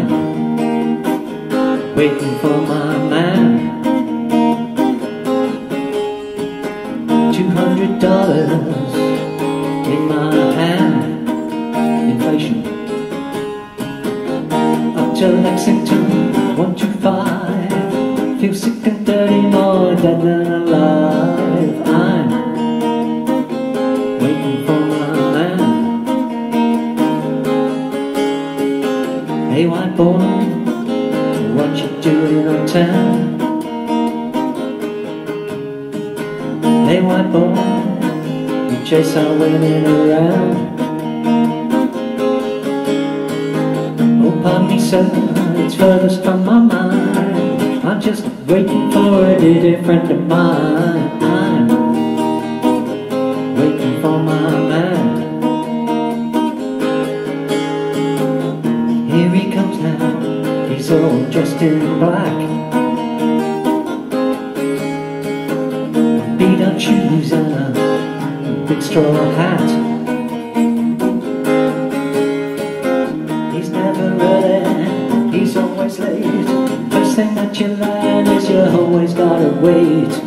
time. Waiting for my man. Two hundred dollars in my hand. Inflation. Up to Lexington, one, two, five. Feel sick and dirty more dead than alive boy, what you doing uptown? Hey white boy, you chase our women around. Oh pardon me sir, it's furthest from my mind. I'm just waiting for a dear friend of mine he comes now, he's all dressed in black beat up shoes and a big straw hat. He's never early, he's always late. First thing that you learn is you always gotta wait.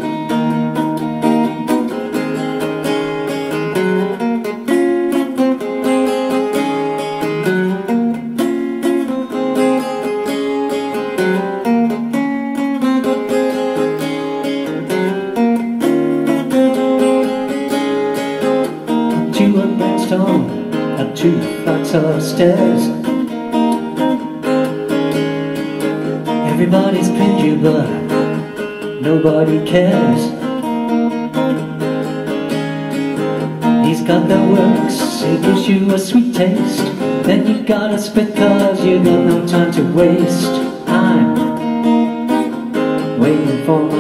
To a brownstone up two flights of stairs. Everybody's you, but nobody cares. He's got the works, he gives you a sweet taste. Then you gotta spit cause you got no time to waste. I'm waiting for my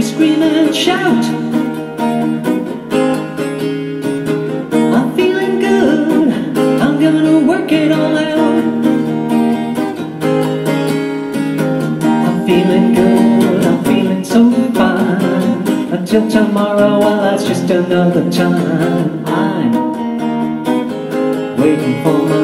you scream and shout. I'm feeling good, I'm gonna work it all out. I'm feeling good, I'm feeling so fine. Until tomorrow, well, that's just another time. I'm waiting for my